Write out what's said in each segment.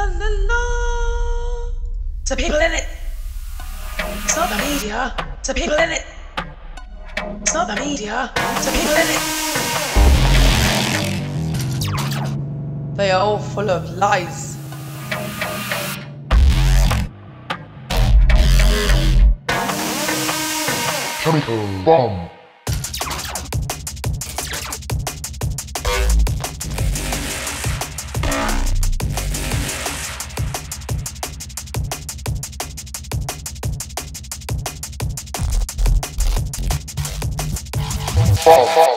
la la la. To people in it. It's not the media. To people in it. It's not the media. To people in it. They are all full of lies. Chemical bomb. Bomb.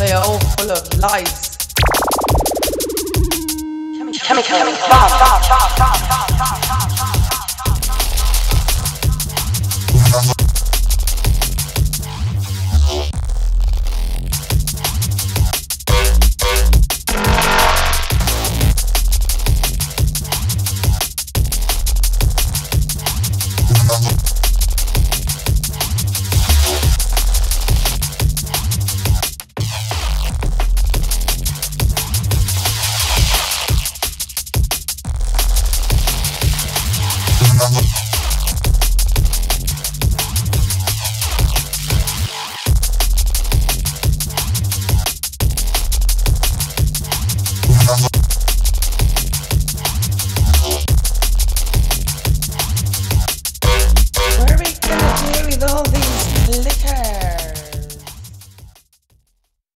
They are all full of lies. Chemical bomb.